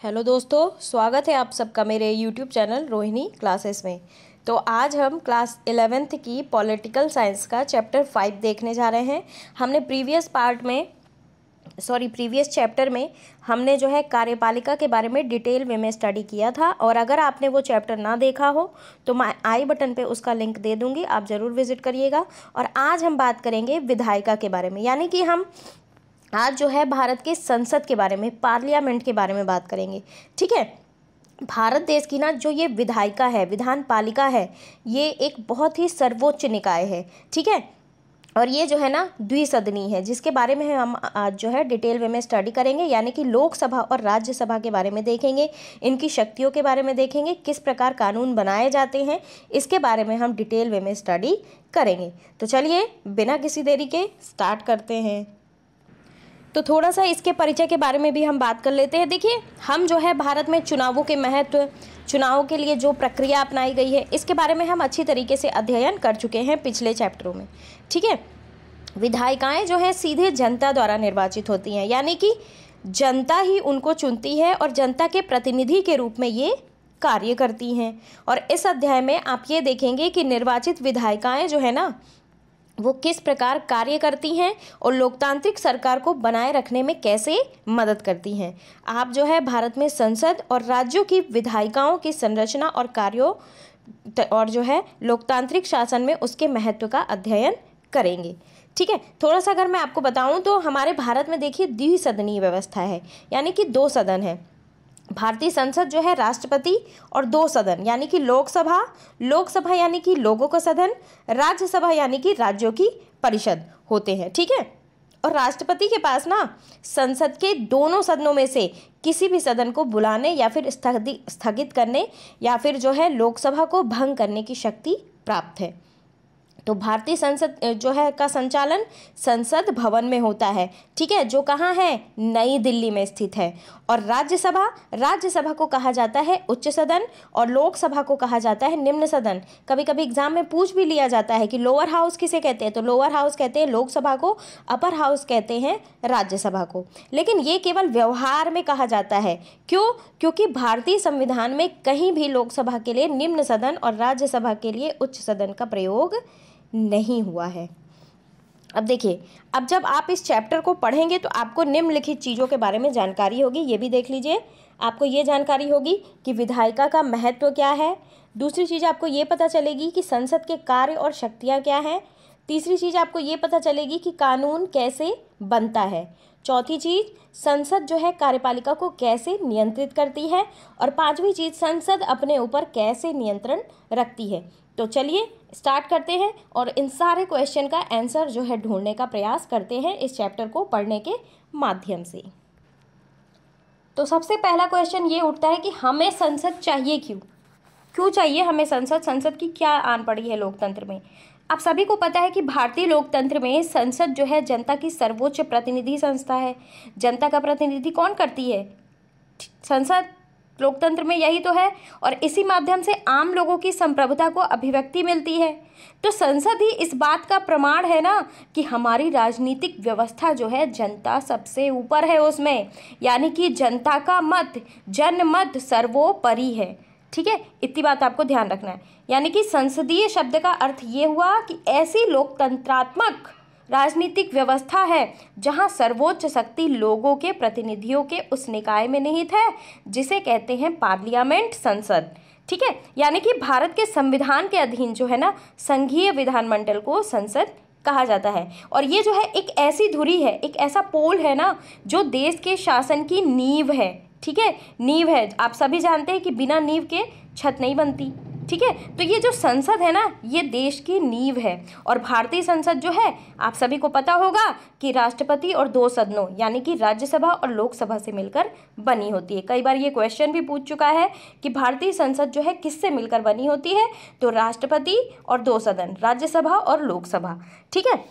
Hello दोस्तों, स्वागत है आप सबका मेरे यूट्यूब चैनल रोहिणी क्लासेस में। तो आज हम क्लास इलेवेंथ की पॉलिटिकल साइंस का चैप्टर फाइव देखने जा रहे हैं। हमने प्रीवियस पार्ट में, सॉरी, प्रीवियस चैप्टर में हमने जो है कार्यपालिका के बारे में डिटेल वे में स्टडी किया था और अगर आपने वो चैप्टर ना देखा हो तो मैं आई बटन पे उसका लिंक दे दूँगी, आप ज़रूर विज़िट करिएगा। और आज हम बात करेंगे विधायिका के बारे में, यानी कि हम आज जो है भारत के संसद के बारे में, पार्लियामेंट के बारे में बात करेंगे। ठीक है? भारत देश की ना जो ये विधायिका है, विधान पालिका है, ये एक बहुत ही सर्वोच्च निकाय है। ठीक है? और ये जो है ना द्विसदनी है, जिसके बारे में हम आज जो है डिटेल वे में स्टडी करेंगे, यानी कि लोकसभा और राज्यसभा के बारे में देखेंगे, इनकी शक्तियों के बारे में देखेंगे, किस प्रकार कानून बनाए जाते हैं, इसके बारे में हम डिटेल वे में स्टडी करेंगे। तो चलिए, बिना किसी देरी के स्टार्ट करते हैं। तो थोड़ा सा इसके परिचय के बारे में भी हम बात कर लेते हैं। देखिए, हम जो है भारत में चुनावों के महत्व, चुनाव के लिए जो प्रक्रिया अपनाई गई है, इसके बारे में हम अच्छी तरीके से अध्ययन कर चुके हैं पिछले चैप्टरों में। ठीक है? विधायिकाएँ जो है सीधे जनता द्वारा निर्वाचित होती हैं, यानी कि जनता ही उनको चुनती है और जनता के प्रतिनिधि के रूप में ये कार्य करती हैं। और इस अध्याय में आप ये देखेंगे कि निर्वाचित विधायिकाएँ जो है ना वो किस प्रकार कार्य करती हैं और लोकतांत्रिक सरकार को बनाए रखने में कैसे मदद करती हैं। आप जो है भारत में संसद और राज्यों की विधायिकाओं की संरचना और कार्यों और जो है लोकतांत्रिक शासन में उसके महत्व का अध्ययन करेंगे। ठीक है थोड़ा सा अगर मैं आपको बताऊँ तो हमारे भारत में देखिए द्विसदनीय व्यवस्था है, यानी कि दो सदन है। भारतीय संसद जो है राष्ट्रपति और दो सदन, यानी कि लोकसभा लोकसभा यानी कि लोगों का सदन, राज्यसभा यानी कि राज्यों की परिषद होते हैं, ठीक है? और राष्ट्रपति के पास ना संसद के दोनों सदनों में से किसी भी सदन को बुलाने या फिर स्थगित करने या फिर जो है लोकसभा को भंग करने की शक्ति प्राप्त है। तो भारतीय संसद जो है, का संचालन संसद भवन में होता है। ठीक है, जो कहाँ है? नई दिल्ली में स्थित है। और राज्यसभा राज्यसभा को कहा जाता है उच्च सदन और लोकसभा को कहा जाता है निम्न सदन। कभी कभी एग्ज़ाम में पूछ भी लिया जाता है कि लोअर हाउस किसे कहते हैं? तो लोअर हाउस कहते हैं लोकसभा को, अपर हाउस कहते हैं राज्यसभा को। लेकिन ये केवल व्यवहार में कहा जाता है। क्यों? क्योंकि भारतीय संविधान में कहीं भी लोकसभा के लिए निम्न सदन और राज्यसभा के लिए उच्च सदन का प्रयोग नहीं हुआ है। अब देखिए, अब जब आप इस चैप्टर को पढ़ेंगे तो आपको निम्नलिखित चीज़ों के बारे में जानकारी होगी, ये भी देख लीजिए। आपको ये जानकारी होगी कि विधायिका का महत्व क्या है। दूसरी चीज़ आपको ये पता चलेगी कि संसद के कार्य और शक्तियाँ क्या हैं। तीसरी चीज़ आपको ये पता चलेगी कि कानून कैसे बनता है। चौथी चीज़, संसद जो है कार्यपालिका को कैसे नियंत्रित करती है। और पांचवी चीज़, संसद अपने ऊपर कैसे नियंत्रण रखती है। तो चलिए स्टार्ट करते हैं और इन सारे क्वेश्चन का आंसर जो है ढूँढने का प्रयास करते हैं इस चैप्टर को पढ़ने के माध्यम से। तो सबसे पहला क्वेश्चन ये उठता है कि हमें संसद चाहिए क्यों? क्यों चाहिए हमें संसद? संसद की क्या आन पड़ी है लोकतंत्र में? आप सभी को पता है कि भारतीय लोकतंत्र में संसद जो है जनता की सर्वोच्च प्रतिनिधि संस्था है। जनता का प्रतिनिधि कौन करती है? संसद लोकतंत्र में यही तो है और इसी माध्यम से आम लोगों की संप्रभुता को अभिव्यक्ति मिलती है। तो संसद ही इस बात का प्रमाण है ना कि हमारी राजनीतिक व्यवस्था जो है जनता सबसे ऊपर है उसमें। यानी कि जनता का मत जन मत सर्वोपरि है। ठीक है? इतनी बात आपको ध्यान रखना है। यानी कि संसदीय शब्द का अर्थ ये हुआ कि ऐसी लोकतंत्रात्मक राजनीतिक व्यवस्था है, जहाँ सर्वोच्च शक्ति लोगों के प्रतिनिधियों के उस निकाय में निहित है, जिसे कहते हैं पार्लियामेंट संसद। ठीक है? यानी कि भारत के संविधान के अधीन जो है ना, संघीय विधानमंडल को संसद कहा जाता है। और ये जो है, एक ऐसी धुरी है, एक ऐसा पोल है ना, जो देश के शासन की नींव है। ठीक है? नींव है। आप सभी जानते हैं कि बिना नींव के छत नहीं बनती। ठीक है? तो ये जो संसद है ना, ये देश की नींव है। और भारतीय संसद जो है, आप सभी को पता होगा कि राष्ट्रपति और दो सदनों, यानी कि राज्यसभा और लोकसभा से मिलकर बनी होती है। कई बार ये क्वेश्चन भी पूछ चुका है कि भारतीय संसद जो है, किससे मिलकर बनी होती है? तो राष्ट्रपति और दो सदन, राज्यसभा और लोकसभा। ठीक है?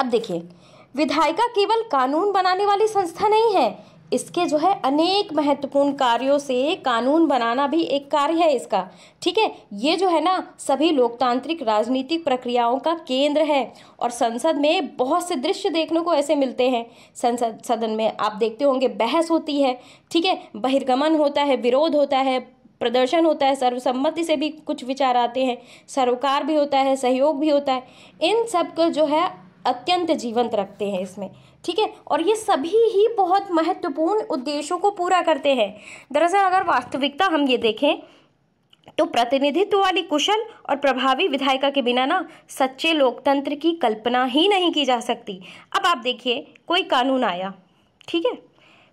अब देखिए, विधायिका केवल कानून बनाने वाली संस्था नहीं है इसके जो है अनेक महत्वपूर्ण कार्यों से कानून बनाना भी एक कार्य है इसका, ठीक है? ये जो है ना सभी लोकतांत्रिक राजनीतिक प्रक्रियाओं का केंद्र है और संसद में बहुत से दृश्य देखने को ऐसे मिलते हैं। संसद, सदन में आप देखते होंगे बहस होती है, ठीक है? बहिर्गमन होता है, विरोध होता है, प्रदर्शन होता है, सर्वसम्मति से भी कुछ विचार आते हैं, सरोकार भी होता है, सहयोग भी होता है। इन सबको जो है अत्यंत जीवंत रखते हैं इसमें। ठीक है? और ये सभी ही बहुत महत्वपूर्ण उद्देश्यों को पूरा करते हैं। दरअसल अगर वास्तविकता हम ये देखें तो प्रतिनिधित्व वाली कुशल और प्रभावी विधायिका के बिना ना सच्चे लोकतंत्र की कल्पना ही नहीं की जा सकती। अब आप देखिए, कोई कानून आया, ठीक है?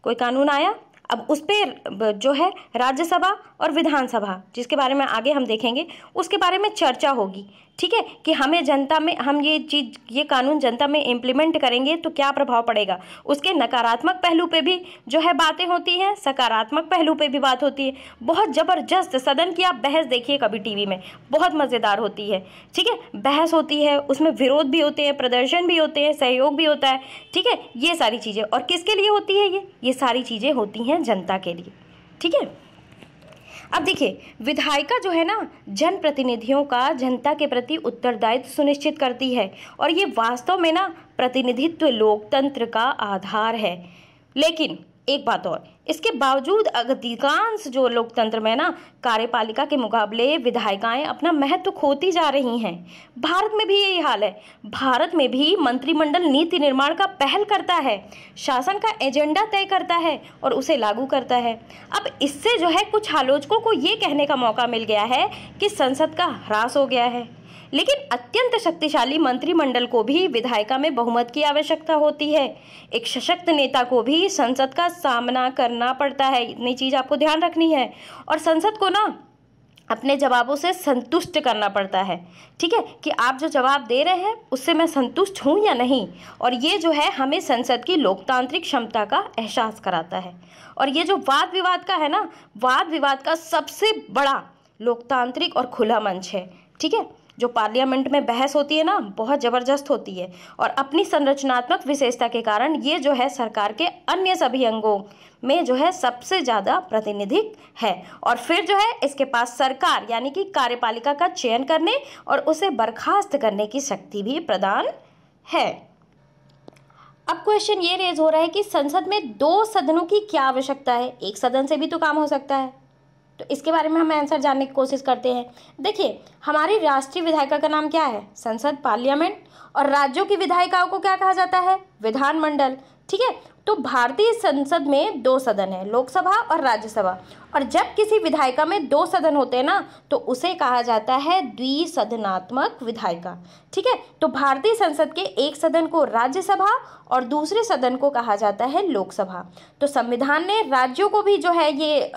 कोई कानून आया अब उस पर जो है राज्यसभा और विधानसभा, जिसके बारे में आगे हम देखेंगे, उसके बारे में चर्चा होगी। ठीक है? कि हमें जनता में, हम ये चीज़, ये कानून जनता में इम्प्लीमेंट करेंगे तो क्या प्रभाव पड़ेगा? उसके नकारात्मक पहलू पे भी जो है बातें होती हैं, सकारात्मक पहलू पे भी बात होती है। बहुत ज़बरदस्त सदन की आप बहस देखिए कभी टीवी में। बहुत मज़ेदार होती है। ठीक है? बहस होती है, उसमें विरोध भी होते हैं, प्रदर्शन भी होते हैं, सहयोग भी होता है। ठीक है? ये सारी चीज़ें। और किसके लिए होती है ये? ये सारी चीज़ें होती हैं जनता के लिए। ठीक है? अब देखिए, विधायिका जो है ना, जनप्रतिनिधियों का जनता के प्रति उत्तरदायित्व सुनिश्चित करती है और ये वास्तव में ना, प्रतिनिधित्व लोकतंत्र का आधार है। लेकिन एक बात और इसके बावजूद अधिकांश जो लोकतंत्र में ना कार्यपालिका के मुकाबले विधायिकाएँ अपना महत्व खोती जा रही हैं। भारत में भी यही हाल है। भारत में भी मंत्रिमंडल नीति निर्माण का पहल करता है, शासन का एजेंडा तय करता है और उसे लागू करता है। अब इससे जो है कुछ आलोचकों को ये कहने का मौका मिल गया है कि संसद का ह्रास हो गया है। लेकिन अत्यंत शक्तिशाली मंत्रिमंडल को भी विधायिका में बहुमत की आवश्यकता होती है। एक सशक्त नेता को भी संसद का सामना करना पड़ता है। इतनी चीज़ आपको ध्यान रखनी है। और संसद को ना अपने जवाबों से संतुष्ट करना पड़ता है। ठीक है? कि आप जो जवाब दे रहे हैं, उससे मैं संतुष्ट हूँ या नहीं? और ये जो है, हमें संसद की लोकतांत्रिक क्षमता का एहसास कराता है। और ये जो वाद विवाद का है ना, वाद विवाद का सबसे बड़ा लोकतांत्रिक और खुला मंच है। ठीक है? जो पार्लियामेंट में बहस होती है ना, बहुत ज़बरदस्त होती है। और अपनी संरचनात्मक विशेषता के कारण ये जो है सरकार के अन्य सभी अंगों में जो है सबसे ज़्यादा प्रतिनिधिक है। और फिर जो है इसके पास सरकार यानी कि कार्यपालिका का चयन करने और उसे बर्खास्त करने की शक्ति भी प्रदान है। अब क्वेश्चन ये रेज हो रहा है कि संसद में दो सदनों की क्या आवश्यकता है? एक सदन से भी तो काम हो सकता है। तो इसके बारे में हम आंसर जानने की कोशिश करते हैं। देखिए, हमारी राष्ट्रीय विधायिका का नाम क्या है? संसद पार्लियामेंट। और राज्यों की विधायिकाओं को क्या कहा जाता है? विधानमंडल। ठीक है? तो भारतीय संसद में दो सदन है, लोकसभा और राज्यसभा। और जब किसी विधायिका में दो सदन होते हैं ना तो उसे कहा जाता है द्विसदनात्मक विधायिका। ठीक है? तो भारतीय संसद के एक सदन को राज्यसभा और दूसरे सदन को कहा जाता है लोकसभा। तो संविधान ने राज्यों को भी जो है ये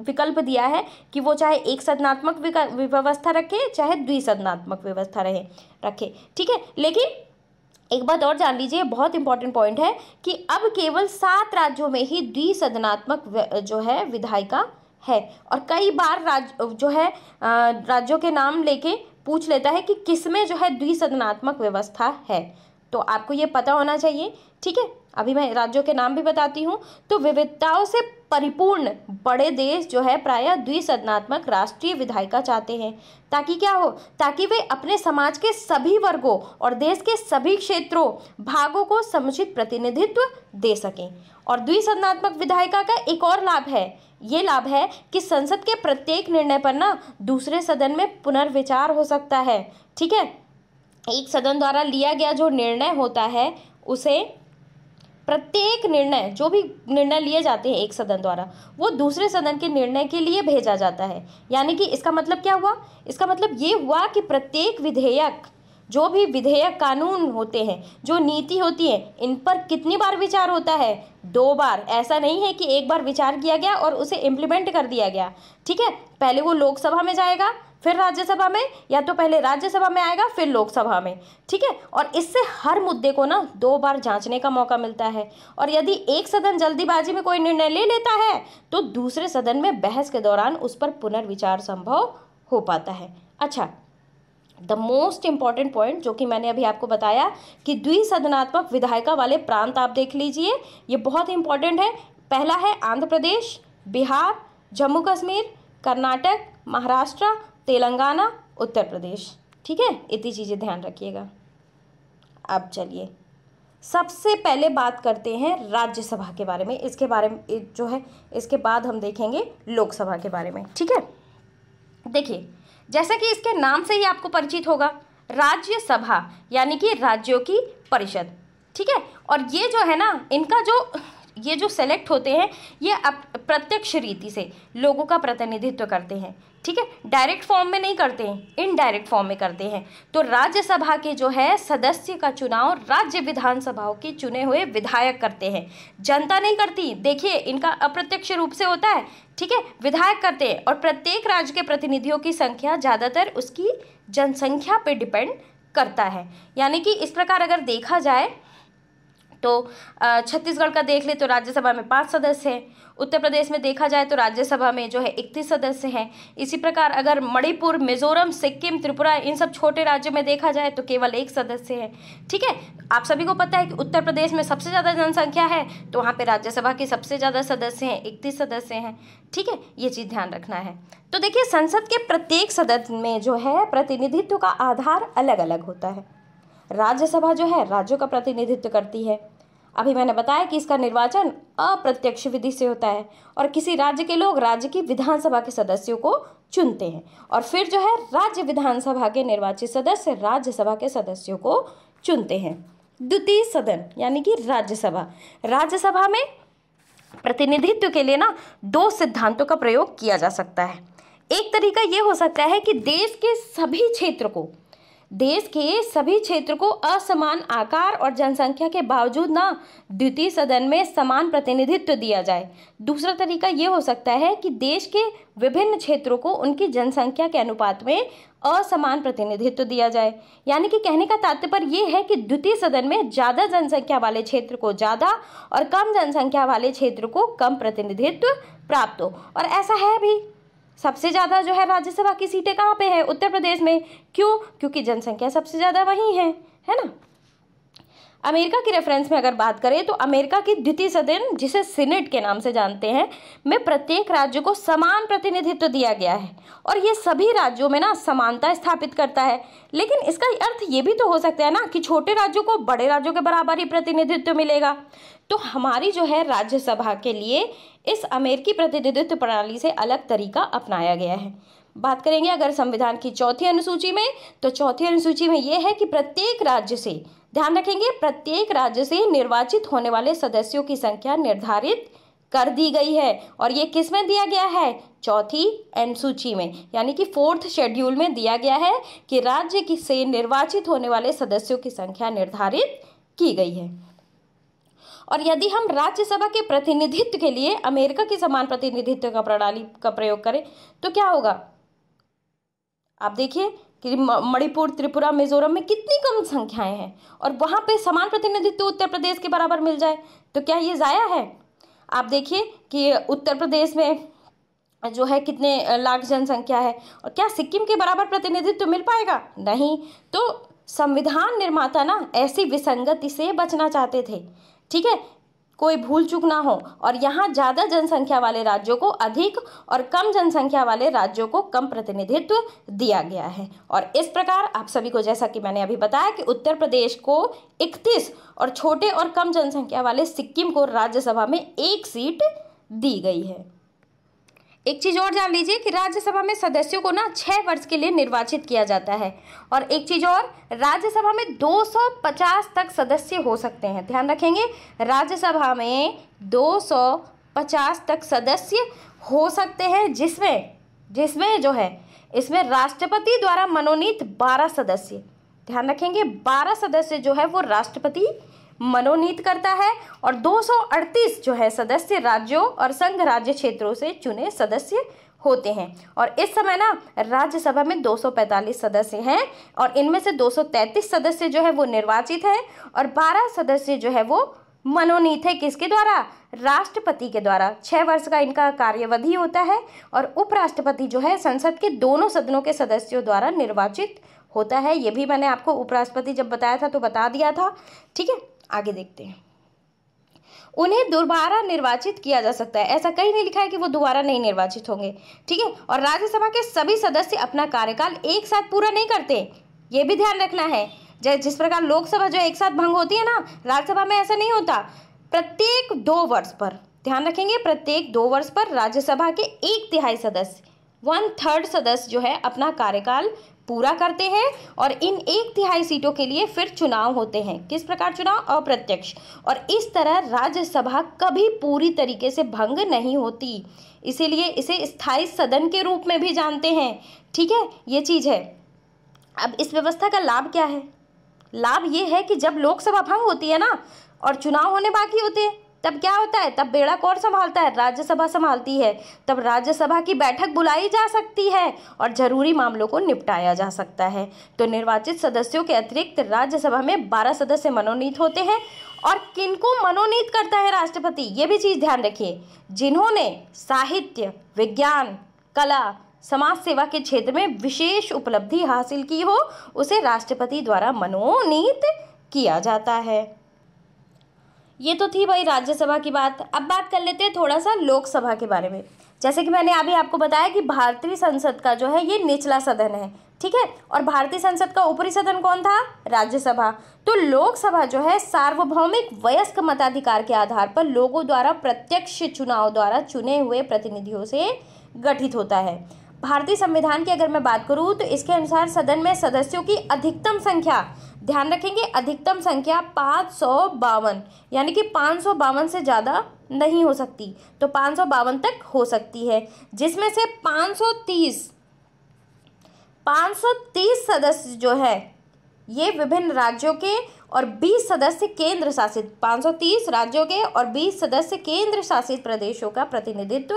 विकल्प दिया है कि वो चाहे एक सदनात्मक व्यवस्था रखे, चाहे द्विसदनात्मक व्यवस्था रहे, रखे। ठीक है? लेकिन एक बात और जान लीजिए, बहुत इंपॉर्टेंट पॉइंट है कि अब केवल सात राज्यों में ही द्विसदनात्मक जो है, विधायिका है। और कई बार राज, जो है राज्यों के नाम लेके पूछ लेता है कि किसमें जो है, द्विसदनात्मक व्यवस्था है। तो आपको ये पता होना चाहिए, ठीक है? अभी मैं राज्यों के नाम भी बताती हूँ। तो विविधताओं से परिपूर्ण बड़े देश जो है प्रायः द्विसदनात्मक राष्ट्रीय विधायिका चाहते हैं। ताकि क्या हो? ताकि वे अपने समाज के सभी वर्गों और देश के सभी क्षेत्रों, भागों को समुचित प्रतिनिधित्व दे सकें। और द्विसदनात्मक विधायिका का एक और लाभ है। ये लाभ है कि संसद के प्रत्येक निर्णय पर ना दूसरे सदन में पुनर्विचार हो सकता है, ठीक है? एक सदन द्वारा लिया गया जो निर्णय होता है, उसे प्रत्येक निर्णय, जो भी निर्णय लिए जाते हैं एक सदन द्वारा, वो दूसरे सदन के निर्णय के लिए भेजा जाता है। यानी कि इसका मतलब क्या हुआ? इसका मतलब ये हुआ कि प्रत्येक विधेयक, जो भी विधेयक कानून होते हैं, जो नीति होती है, इन पर कितनी बार विचार होता है? दो बार। ऐसा नहीं है कि एक बार विचार किया गया और उसे इम्प्लीमेंट कर दिया गया। ठीक है? पहले वो लोकसभा में जाएगा फिर राज्यसभा में, या तो पहले राज्यसभा में आएगा, फिर लोकसभा में। ठीक है? और इससे हर मुद्दे को ना दो बार जांचने का मौका मिलता है। और यदि एक सदन जल्दीबाजी में कोई निर्णय ले लेता है तो दूसरे सदन में बहस के दौरान उस पर पुनर्विचार संभव हो पाता है। अच्छा द मोस्ट इंपॉर्टेंट पॉइंट जो कि मैंने अभी आपको बताया कि द्विसदनात्मक विधायिका वाले प्रांत आप देख लीजिए, ये बहुत इंपॉर्टेंट है। पहला है आंध्र प्रदेश, बिहार, जम्मू कश्मीर, कर्नाटक, महाराष्ट्र तेलंगाना, उत्तर प्रदेश। ठीक है? इतनी चीज़ें ध्यान रखिएगा। अब चलिए। सबसे पहले बात करते हैं राज्यसभा के बारे में। इसके बारे में जो है, इसके बाद हम देखेंगे लोकसभा के बारे में। ठीक है? देखिए, जैसा कि इसके नाम से ही आपको परिचित होगा, राज्यसभा, यानी कि राज्यों की परिषद। ठीक है? और ये जो है ना, इनका जो ये जो सेलेक्ट होते हैं, ये प्रत्यक्ष रीति से लोगों का प्रतिनिधित्व करते हैं। ठीक है? डायरेक्ट फॉर्म में नहीं करते हैं इनडायरेक्ट फॉर्म में करते हैं। तो राज्यसभा के जो है, सदस्य का चुनाव राज्य विधानसभाओं के चुने हुए विधायक करते हैं। जनता नहीं करती, देखिए, इनका अप्रत्यक्ष रूप से होता है। ठीक है? विधायक करते हैं और प्रत्येक राज्य के प्रतिनिधियों की संख्या ज़्यादातर उसकी जनसंख्या पर डिपेंड करता है। यानी कि इस प्रकार अगर देखा जाए तो छत्तीसगढ़ का देख ले तो राज्यसभा में पाँच सदस्य हैं। उत्तर प्रदेश में देखा जाए तो राज्यसभा में जो है इकतीस सदस्य हैं। इसी प्रकार अगर मणिपुर, मिजोरम, सिक्किम, त्रिपुरा, इन सब छोटे राज्यों में देखा जाए तो केवल एक सदस्य है। ठीक है? आप सभी को पता है कि उत्तर प्रदेश में सबसे ज़्यादा जनसंख्या है तो वहाँ पर राज्यसभा के सबसे ज़्यादा सदस्य हैं, इकतीस सदस्य हैं। ठीक है? ये चीज़ ध्यान रखना है। तो देखिए, संसद के प्रत्येक सदस्य में जो है प्रतिनिधित्व का आधार अलग अलग होता है। राज्यसभा जो है राज्यों का प्रतिनिधित्व करती है। अभी मैंने बताया कि इसका निर्वाचन अप्रत्यक्ष विधि से होता है और किसी राज्य के लोग राज्य की विधानसभा के सदस्यों को चुनते हैं और फिर जो है राज्य विधानसभा के निर्वाचित सदस्य राज्यसभा के सदस्यों को चुनते हैं। द्वितीय सदन, यानी कि राज्यसभा। राज्यसभा में प्रतिनिधित्व के लिए ना दो सिद्धांतों का प्रयोग किया जा सकता है। एक तरीका ये हो सकता है कि देश के सभी क्षेत्र को देश के सभी क्षेत्र को असमान आकार और जनसंख्या के बावजूद ना द्वितीय सदन में समान प्रतिनिधित्व दिया जाए। दूसरा तरीका ये हो सकता है कि देश के विभिन्न क्षेत्रों को उनकी जनसंख्या के अनुपात में असमान प्रतिनिधित्व दिया जाए। यानी कि कहने का तात्पर्य यह है कि द्वितीय सदन में ज़्यादा जनसंख्या वाले क्षेत्र को ज़्यादा और कम जनसंख्या वाले क्षेत्र को कम प्रतिनिधित्व प्राप्त हो। और ऐसा है भी। सबसे ज़्यादा जो है राज्यसभा की सीटें कहाँ पे है? उत्तर प्रदेश में। क्यों? क्योंकि जनसंख्या सबसे ज़्यादा वहीं है है ना? अमेरिका की रेफरेंस में अगर बात करें तो अमेरिका की द्वितीय सदन, जिसे सीनेट के नाम से जानते हैं, में प्रत्येक राज्य को समान प्रतिनिधित्व दिया गया है। और ये सभी राज्यों में ना समानता स्थापित करता है। लेकिन इसका अर्थ ये भी तो हो सकता है ना कि छोटे राज्यों को बड़े राज्यों के बराबर ही प्रतिनिधित्व मिलेगा। तो हमारी जो है राज्यसभा के लिए इस अमेरिकी प्रतिनिधित्व प्रणाली से अलग तरीका अपनाया गया है। बात करेंगे अगर संविधान की चौथी अनुसूची में तो चौथी अनुसूची में यह है कि प्रत्येक राज्य से, ध्यान रखेंगे, प्रत्येक राज्य से निर्वाचित होने वाले सदस्यों की संख्या निर्धारित कर दी गई है। और ये किसमें दिया गया है? चौथी अनुसूची में, यानी कि फोर्थ शेड्यूल में दिया गया है कि राज्य की से निर्वाचित होने वाले सदस्यों की संख्या निर्धारित की गई है। और यदि हम राज्यसभा के प्रतिनिधित्व के लिए अमेरिका की समान प्रतिनिधित्व का प्रणाली का प्रयोग करें तो क्या होगा? आप देखिए कि मणिपुर, त्रिपुरा, मिजोरम में कितनी कम संख्याएँ हैं और वहाँ पे समान प्रतिनिधित्व उत्तर प्रदेश के बराबर मिल जाए तो क्या ये ज़ाया है? आप देखिए कि उत्तर प्रदेश में जो है कितने लाख जनसंख्या है और क्या सिक्किम के बराबर प्रतिनिधित्व मिल पाएगा? नहीं। तो संविधान निर्माता ना ऐसी विसंगति से बचना चाहते थे। ठीक है? कोई भूल चूक ना हो। और यहाँ ज़्यादा जनसंख्या वाले राज्यों को अधिक और कम जनसंख्या वाले राज्यों को कम प्रतिनिधित्व दिया गया है। और इस प्रकार आप सभी को जैसा कि मैंने अभी बताया कि उत्तर प्रदेश को 31 और छोटे और कम जनसंख्या वाले सिक्किम को राज्यसभा में एक सीट दी गई है। एक चीज़ और जान लीजिए कि राज्यसभा में सदस्यों को ना छः वर्ष के लिए निर्वाचित किया जाता है। और एक चीज़ और, राज्यसभा में 250 तक सदस्य हो सकते हैं। ध्यान रखेंगे, राज्यसभा में 250 तक सदस्य हो सकते हैं, जिसमें जिसमें जो है, इसमें राष्ट्रपति द्वारा मनोनीत 12 सदस्य। ध्यान रखेंगे 12 सदस्य जो है वो राष्ट्रपति मनोनीत करता है और 238 जो है सदस्य राज्यों और संघ राज्य क्षेत्रों से चुने सदस्य होते हैं। और इस समय ना राज्यसभा में 245 सदस्य हैं और इनमें से 233 सदस्य जो है वो निर्वाचित हैं और 12 सदस्य जो है वो मनोनीत है। किसके द्वारा? राष्ट्रपति के द्वारा। छः वर्ष का इनका कार्यवधि होता है और उपराष्ट्रपति जो है संसद के दोनों सदनों के सदस्यों द्वारा निर्वाचित होता है। ये भी मैंने आपको उपराष्ट्रपति जब बताया था तो बता दिया था। ठीक है? आगे देखते हैं। उन्हें दोबारा निर्वाचित किया जा सकता है। ऐसा कहीं नहीं लिखा है कि वो दोबारा नहीं निर्वाचित होंगे। ठीक है? और राज्यसभा के सभी सदस्य अपना कार्यकाल एक साथ पूरा नहीं करते। ये भी ध्यान रखना है। जिस प्रकार लोकसभा जो एक साथ भंग होती है ना, राज्यसभा में ऐसा नहीं होता। प्रत्येक दो वर्ष पर, ध्यान रखेंगे, प्रत्येक दो वर्ष पर राज्यसभा के एक तिहाई सदस्य वन थर्ड सदस्य जो है अपना कार्यकाल पूरा करते हैं और इन एक तिहाई सीटों के लिए फिर चुनाव होते हैं। किस प्रकार चुनाव? अप्रत्यक्ष। और इस तरह राज्यसभा कभी पूरी तरीके से भंग नहीं होती। इसीलिए इसे स्थायी सदन के रूप में भी जानते हैं। ठीक है? ये चीज़ है। अब इस व्यवस्था का लाभ क्या है? लाभ ये है कि जब लोकसभा भंग होती है ना, और चुनाव होने बाकी होते हैं तब क्या होता है? तब बेड़ा कौन संभालता है, राज्यसभा संभालती है। तब राज्यसभा की बैठक बुलाई जा सकती है और ज़रूरी मामलों को निपटाया जा सकता है। तो निर्वाचित सदस्यों के अतिरिक्त राज्यसभा में बारह सदस्य मनोनीत होते हैं और किनको मनोनीत करता है राष्ट्रपति? ये भी चीज़ ध्यान रखिए। जिन्होंने साहित्य, विज्ञान, कला, समाज सेवा के क्षेत्र में विशेष उपलब्धि हासिल की हो, उसे राष्ट्रपति द्वारा मनोनीत किया जाता है। ये तो थी भाई राज्यसभा की बात। अब बात कर लेते हैं थोड़ा सा लोकसभा के बारे में। जैसे कि मैंने अभी आपको बताया कि भारतीय संसद का जो है, ये निचला सदन है, ठीक है? और भारतीय संसद का ऊपरी सदन कौन था? राज्यसभा। तो लोकसभा जो है, सार्वभौमिक वयस्क मताधिकार के आधार पर लोगों द्वारा प्रत्यक्ष चुनाव द्वारा चुने हुए प्रतिनिधियों से गठित होता है। भारतीय संविधान की अगर मैं बात करूँ तो इसके अनुसार सदन में सदस्यों की अधिकतम संख्या ध्यान रखेंगे, अधिकतम संख्या पाँच सौ बावन, यानी कि पाँच सौ बावन से ज़्यादा नहीं हो सकती। तो पाँच सौ बावन तक हो सकती है, जिसमें से पाँच सौ तीस, पाँच सौ तीस सदस्य जो है, ये विभिन्न राज्यों के और 20 सदस्य केंद्र शासित 530 राज्यों के और 20 सदस्य केंद्र शासित प्रदेशों का प्रतिनिधित्व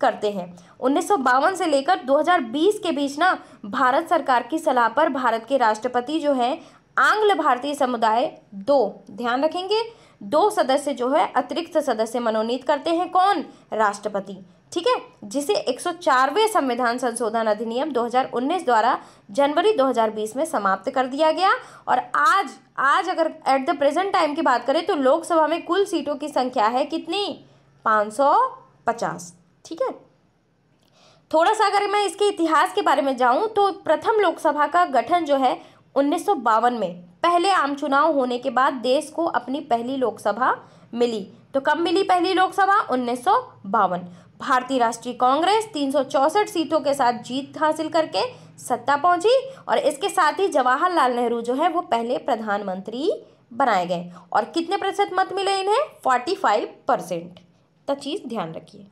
करते हैं। उन्नीस सौ बावन से लेकर 2020 के बीच ना, भारत सरकार की सलाह पर भारत के राष्ट्रपति जो हैं आंग्ल भारतीय समुदाय दो, ध्यान रखेंगे। दो सदस्य जो है, अतिरिक्त सदस्य मनोनीत करते हैं कौन? राष्ट्रपति। ठीक है? जिसे 104वें संविधान संशोधन अधिनियम 2019 द्वारा जनवरी 2020 में समाप्त कर दिया गया। और आज आज अगर एट द प्रेजेंट टाइम की बात करें तो लोकसभा में कुल सीटों की संख्या है कितनी? 550 ठीक है? थोड़ा सा अगर मैं इसके इतिहास के बारे में जाऊँ तो प्रथम लोकसभा का गठन जो है उन्नीस सौ बावन में पहले आम चुनाव होने के बाद देश को अपनी पहली लोकसभा मिली। तो कब मिली पहली लोकसभा? उन्नीस सौ बावन। भारतीय राष्ट्रीय कांग्रेस तीन सौ चौंसठ सीटों के साथ जीत हासिल करके सत्ता पहुँची और इसके साथ ही जवाहरलाल नेहरू जो है, वो पहले प्रधानमंत्री बनाए गए। और कितने प्रतिशत मत मिले इन्हें? Forty five percent. तो चीज़ ध्यान रखिए।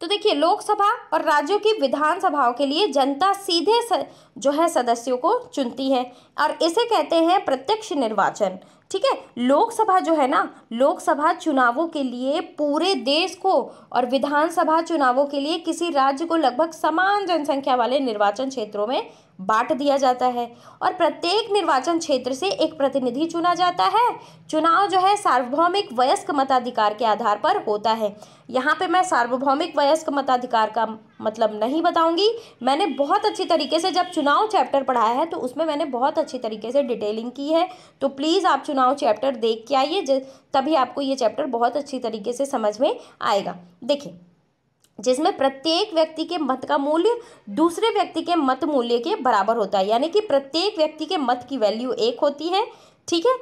तो देखिए लोकसभा और राज्यों की विधानसभाओं के लिए जनता सीधे स, जो है सदस्यों को चुनती है और इसे कहते हैं प्रत्यक्ष निर्वाचन। ठीक है? लोकसभा जो है ना लोकसभा चुनावों के लिए पूरे देश को और विधानसभा चुनावों के लिए किसी राज्य को लगभग समान जनसंख्या वाले निर्वाचन क्षेत्रों में बांट दिया जाता है और प्रत्येक निर्वाचन क्षेत्र से एक प्रतिनिधि चुना जाता है। चुनाव जो है सार्वभौमिक वयस्क मताधिकार के आधार पर होता है। यहाँ पे मैं सार्वभौमिक वयस्क मताधिकार का मतलब नहीं बताऊँगी। मैंने बहुत अच्छी तरीके से जब चुनाव चैप्टर पढ़ाया है तो उसमें मैंने बहुत अच्छी तरीके से डिटेलिंग की है। तो प्लीज़ आप चुनाव चैप्टर देख के आइए तभी आपको ये चैप्टर बहुत अच्छी तरीके से समझ में आएगा। देखिए जिसमें प्रत्येक व्यक्ति के मत का मूल्य दूसरे व्यक्ति के मत मूल्य के बराबर होता है। यानी कि प्रत्येक व्यक्ति के मत की वैल्यू एक होती है, ठीक है?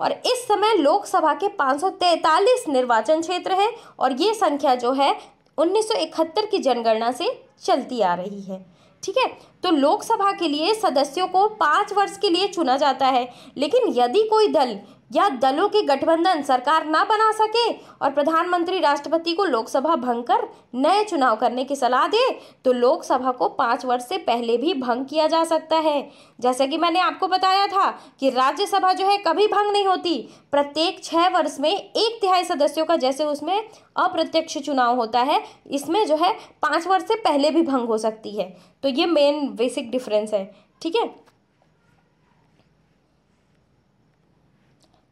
और इस समय लोकसभा के 543 निर्वाचन क्षेत्र है और ये संख्या जो है 1971 की जनगणना से चलती आ रही है, ठीक है? तो लोकसभा के लिए सदस्यों को पाँच वर्ष के लिए चुना जाता है, लेकिन यदि कोई दल या दलों के गठबंधन सरकार ना बना सके और प्रधानमंत्री राष्ट्रपति को लोकसभा भंग कर नए चुनाव करने की सलाह दे तो लोकसभा को पाँच वर्ष से पहले भी भंग किया जा सकता है। जैसे कि मैंने आपको बताया था कि राज्यसभा जो है कभी भंग नहीं होती। प्रत्येक छः वर्ष में एक तिहाई सदस्यों का जैसे उसमें अप्रत्यक्ष चुनाव होता है, इसमें जो है पाँच वर्ष से पहले भी भंग हो सकती है। तो ये मेन बेसिक डिफरेंस है, ठीक है?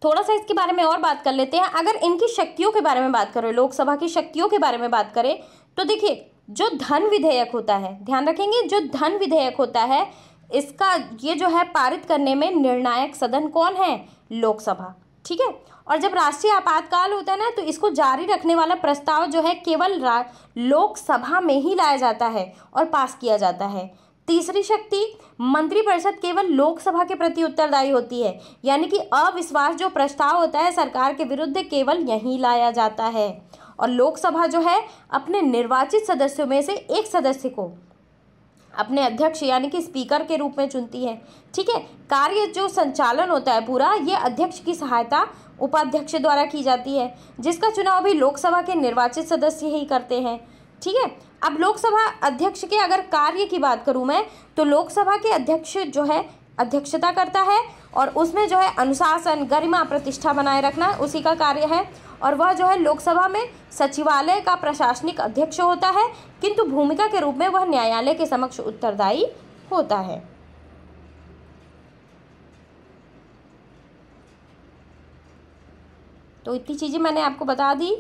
थोड़ा सा इसके बारे में और बात कर लेते हैं। अगर इनकी शक्तियों के बारे में बात करें, लोकसभा की शक्तियों के बारे में बात करें तो देखिए, जो धन विधेयक होता है, ध्यान रखेंगे, जो धन विधेयक होता है, इसका ये जो है पारित करने में निर्णायक सदन कौन है? लोकसभा। ठीक है? और जब राष्ट्रीय आपातकाल होता है ना तो इसको जारी रखने वाला प्रस्ताव जो है केवल लोकसभा में ही लाया जाता है और पास किया जाता है। तीसरी शक्ति, मंत्रिपरिषद केवल लोकसभा के प्रति उत्तरदायी होती है, यानी कि अविश्वास जो प्रस्ताव होता है सरकार के विरुद्ध केवल यही लाया जाता है। और लोकसभा जो है, अपने निर्वाचित सदस्यों में से एक सदस्य को अपने अध्यक्ष यानी कि स्पीकर के रूप में चुनती है। ठीक है, कार्य जो संचालन होता है पूरा, ये अध्यक्ष की सहायता उपाध्यक्ष द्वारा की जाती है, जिसका चुनाव भी लोकसभा के निर्वाचित सदस्य ही करते हैं। ठीक है अब लोकसभा अध्यक्ष के अगर कार्य की बात करूँ मैं तो लोकसभा के अध्यक्ष जो है, अध्यक्षता करता है और उसमें जो है अनुशासन, गरिमा, प्रतिष्ठा बनाए रखना उसी का कार्य है। और वह जो है लोकसभा में सचिवालय का प्रशासनिक अध्यक्ष होता है, किंतु भूमिका के रूप में वह न्यायालय के समक्ष उत्तरदायी होता है। तो इतनी चीज़ें मैंने आपको बता दी।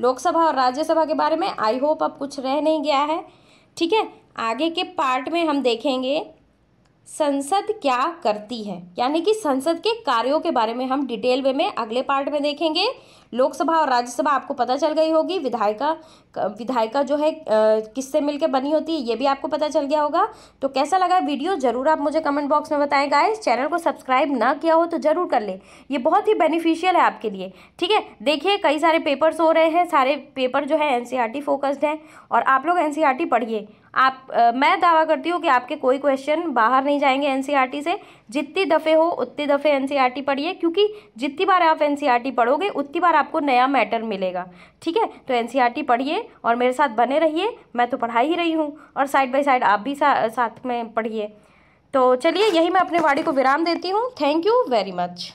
लोकसभा और राज्यसभा के बारे में आई होप अब कुछ रह नहीं गया है। ठीक है? आगे के पार्ट में हम देखेंगे संसद क्या करती है? यानी कि संसद के कार्यों के बारे में हम डिटेल वे में अगले पार्ट में देखेंगे। लोकसभा और राज्यसभा आपको पता चल गई होगी। विधायिका विधायिका जो है किससे मिलकर बनी होती है, ये भी आपको पता चल गया होगा। तो कैसा लगा वीडियो? ज़रूर आप मुझे कमेंट बॉक्स में बताएँ गाइस चैनल को सब्सक्राइब ना किया हो तो ज़रूर कर ले। ये बहुत ही बेनिफिशियल है आपके लिए। ठीक है? देखिए, कई सारे पेपर्स हो रहे हैं। सारे पेपर जो है एन फोकस्ड हैं। और आप लोग एन पढ़िए। आप आ, मैं दावा करती हूँ कि आपके कोई क्वेश्चन बाहर नहीं जाएँगे एनसीईआरटी से। जितनी दफ़े हो उतनी दफ़े एनसीईआरटी पढ़िए क्योंकि जितनी बार आप एनसीईआरटी पढ़ोगे उतनी बार आपको नया मैटर मिलेगा। ठीक है? तो एनसीईआरटी पढ़िए और मेरे साथ बने रहिए। मैं तो पढ़ा ही रही हूँ और साइड बाई साइड आप भी सा, साथ में पढ़िए। तो चलिए यही मैं अपने वाड़ी को विराम देती हूँ। Thank you very much